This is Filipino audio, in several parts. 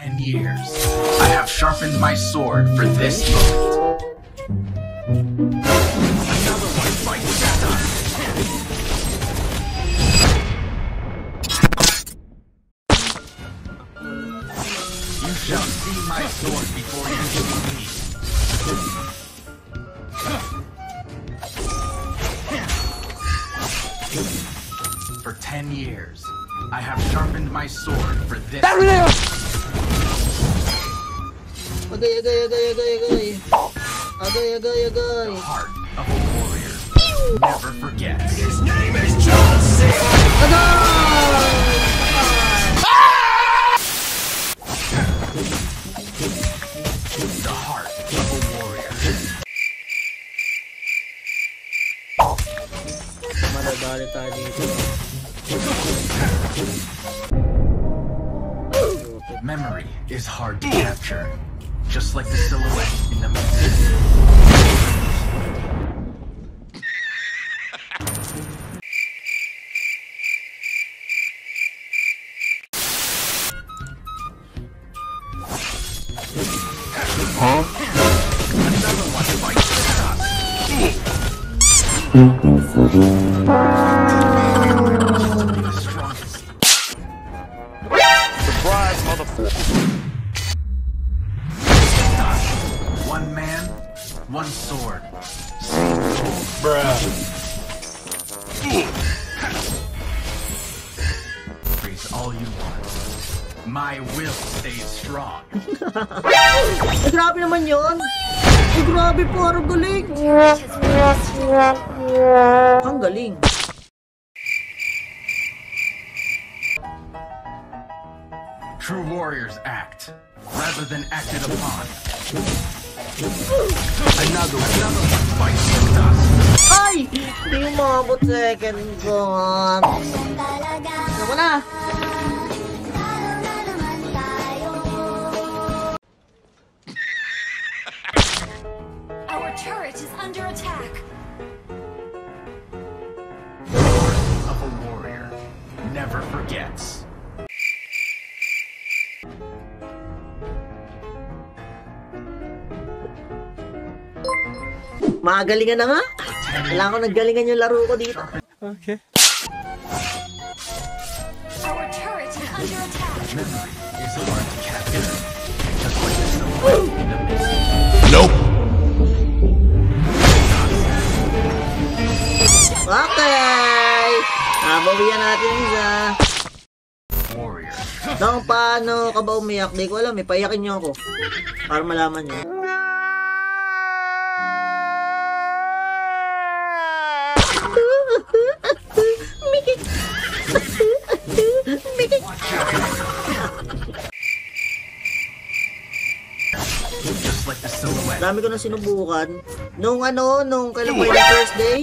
Ten years. I have sharpened my sword for this moment. Another one bites. You shall see my sword before you see me. For ten years, I have sharpened my sword for this. Agay, agay, agay, agay. Agay, agay, agay. The heart of a warrior never forgets. His name is Agay! The heart of a warrior. Madadali tayo dito. Memory is hard to capture, just like the silhouette in the movie. Another one bites the one sword. Praise all you want. My will stays strong. Ay, grabe naman yun. Ay, grabe po, ang galing. Ang galing. True warriors act rather than acted upon. Another another one bites the dust. Ay! Hindi umabot second gun. Ano ko ah. na? Our turret is under attack. Of a warrior never forgets. Magalingan na nga. Kailangan ko naggalingan yung laro ko dito. Okay. Our turret is under attack. Mist. Okay! Nabawian natin yung isa. Nung paano ka ba umiyak? Di ko alam eh. Paiyakin niyo ako. Para malaman niyo. Dami ko na sinubukan. Nung ano, nung kailan pa yung first day?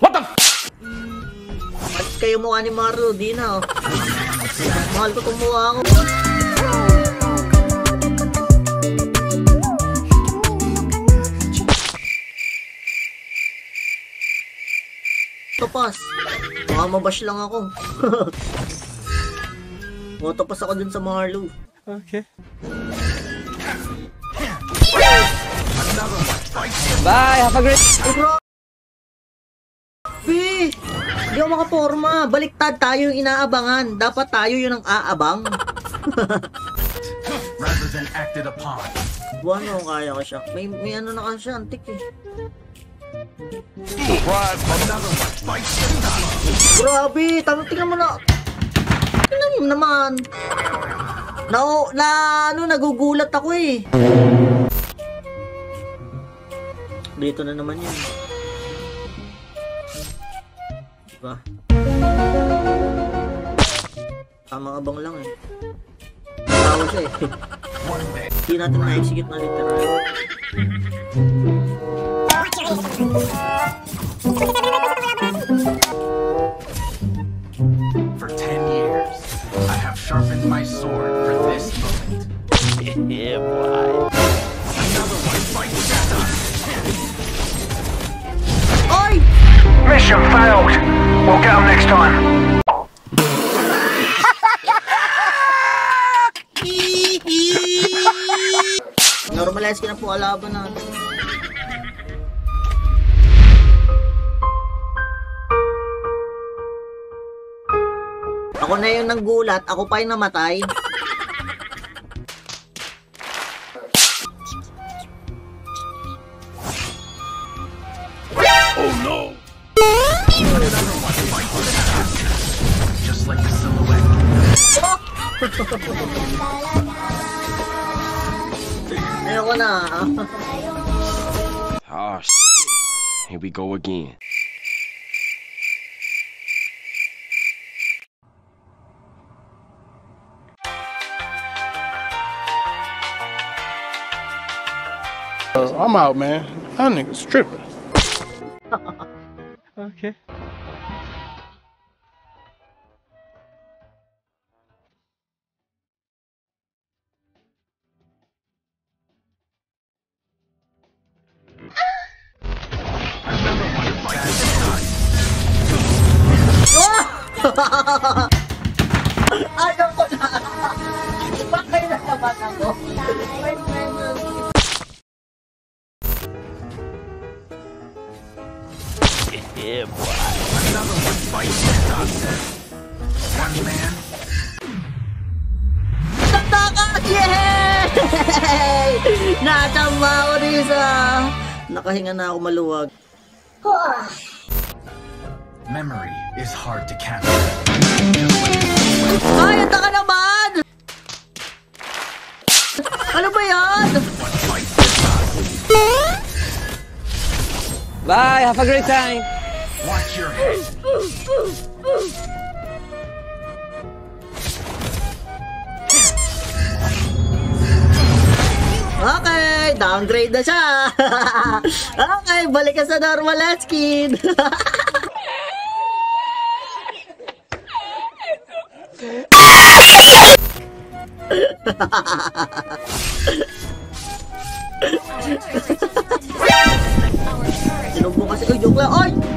What the f- At kayo mukha ni Maru, di na oh. Mahal ko tumuha ako. Topas. Baka mabash lang ako. Motopas ako dun sa Marlo. Okay. Bye, have a great... Ay, bro! Be! Di ako makaporma. Baliktad tayo yung inaabangan. Dapat tayo yun ang aabang. rather than acted upon. Buwan mo kung kaya ko siya. May, may ano na kasi siya, antik eh. Grabe! Tingnan mo na. Tingnan mo naman. Na, na, ano, nagugulat ako eh. Dito na naman yun. Diba? Tama abang lang eh. Tawa siya eh. Hindi natin na-execute na literal. Mission failed. We'll get them next time. Normalize ko na po alaban natin. Ako na yung nanggulat, ako pa yung namatay. Just like the silhouette. Ayoko na. Oh, shit. Here we go again. Uh, I'm out, man. That nigga's tripping. Okay. Ayaw ko na. Bakit na naman ako? Yeah, boy. One man, Takas! Yay! Natama ko, Risa. Nakahinga na ako maluwag. Memory is hard to capture. Ay, ata ka naman! Ano ba yan? Bye. Have a great time. Watch your head. Okay, downgrade na siya. okay, balik ka sa normal skin. Sinubo kasi ko yung la. Oy!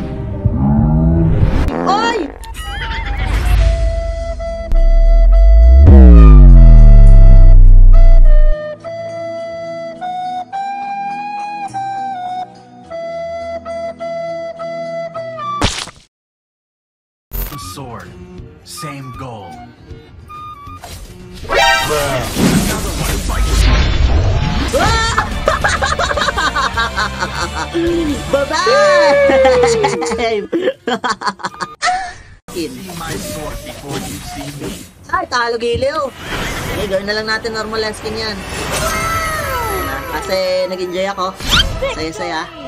Bye-bye! See my sword before you see me. Ay, talo giliw. Okay, gawin na lang natin normal skin yan. Kasi nag-enjoy ako. Saya-saya.